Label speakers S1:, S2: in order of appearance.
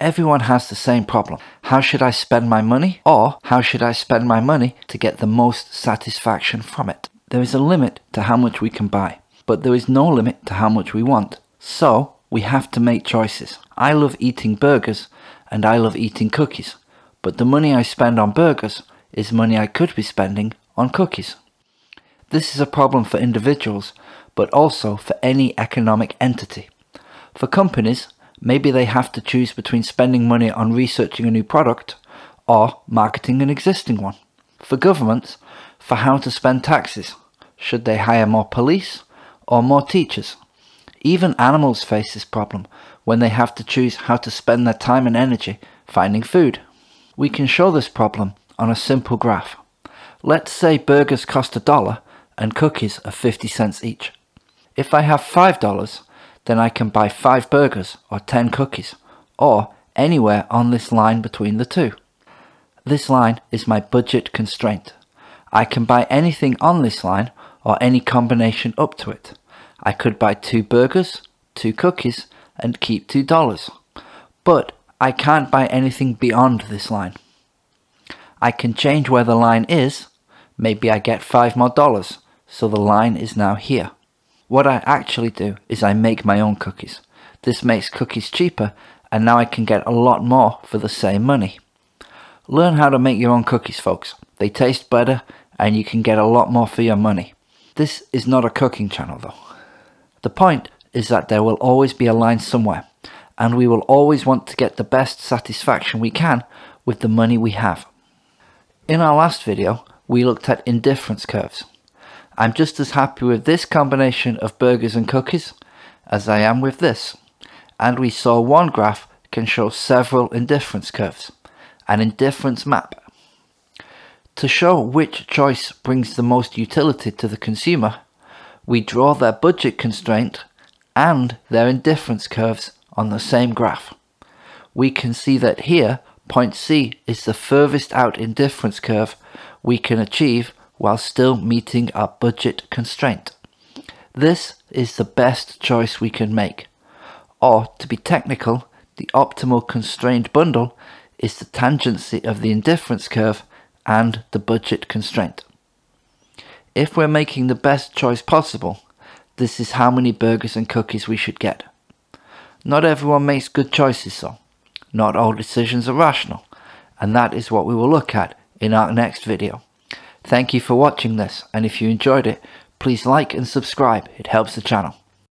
S1: Everyone has the same problem. How should I spend my money? Or how should I spend my money to get the most satisfaction from it? There is a limit to how much we can buy, but there is no limit to how much we want. So, we have to make choices. I love eating burgers and I love eating cookies, but the money I spend on burgers is money I could be spending on cookies. This is a problem for individuals, but also for any economic entity. For companies, maybe they have to choose between spending money on researching a new product or marketing an existing one. For governments, for how to spend taxes. Should they hire more police or more teachers? Even animals face this problem when they have to choose how to spend their time and energy finding food. We can show this problem on a simple graph. Let's say burgers cost a dollar and cookies are 50 cents each. If I have $5, then I can buy 5 burgers or 10 cookies, or anywhere on this line between the two. This line is my budget constraint. I can buy anything on this line or any combination up to it. I could buy 2 burgers, 2 cookies, and keep $2. But I can't buy anything beyond this line. I can change where the line is. Maybe I get 5 more dollars, so the line is now here. What I actually do is I make my own cookies. This makes cookies cheaper and now I can get a lot more for the same money. Learn how to make your own cookies folks. They taste better and you can get a lot more for your money. This is not a cooking channel though. The point is that there will always be a line somewhere and we will always want to get the best satisfaction we can with the money we have. In our last video, we looked at indifference curves. I'm just as happy with this combination of burgers and cookies as I am with this. And we saw one graph can show several indifference curves, an indifference map. To show which choice brings the most utility to the consumer, we draw their budget constraint and their indifference curves on the same graph. We can see that here, point C is the furthest out indifference curve we can achieve while still meeting our budget constraint. This is the best choice we can make. Or, to be technical, the optimal constrained bundle is the tangency of the indifference curve and the budget constraint. If we're making the best choice possible, this is how many burgers and cookies we should get. Not everyone makes good choices though. Not all decisions are rational, and that is what we will look at in our next video. Thank you for watching this, and if you enjoyed it, please like and subscribe, it helps the channel.